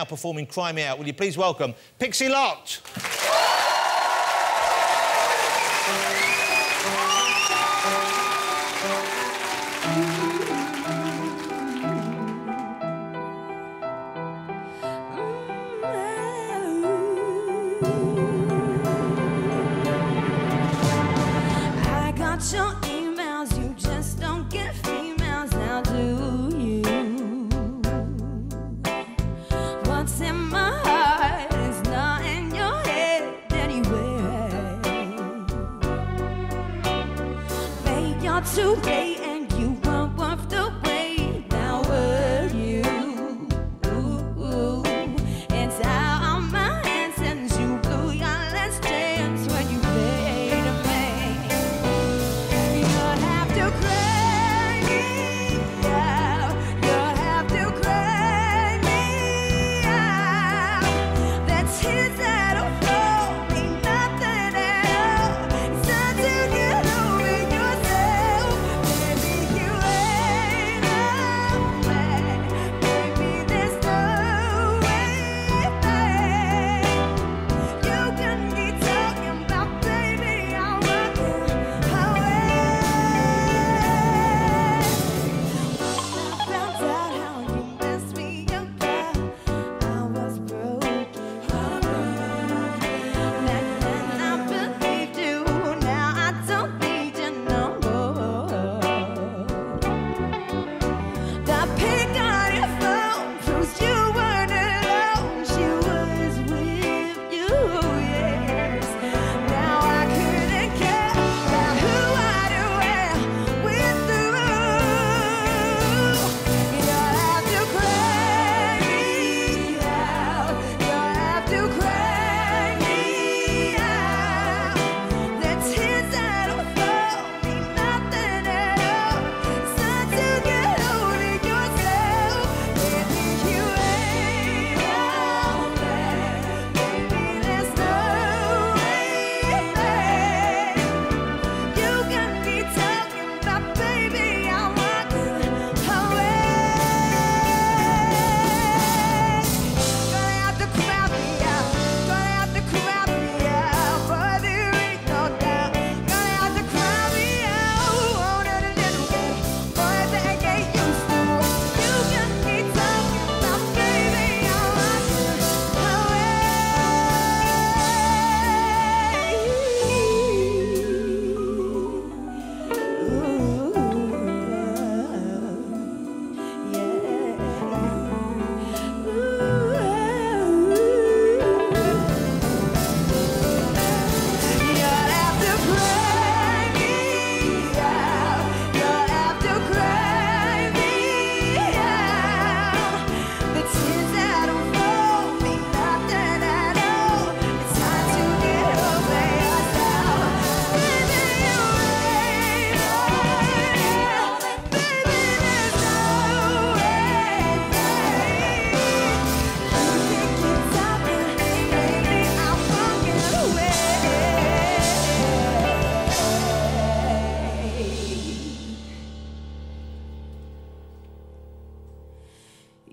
now performing Cry Me Out. Will you please welcome Pixie Lott? Mm-hmm. today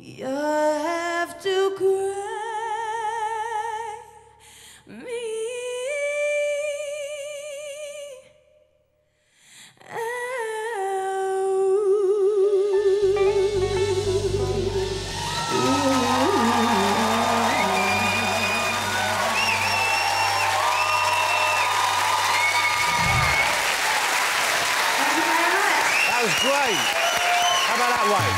You have to cry me That was great. How about that way?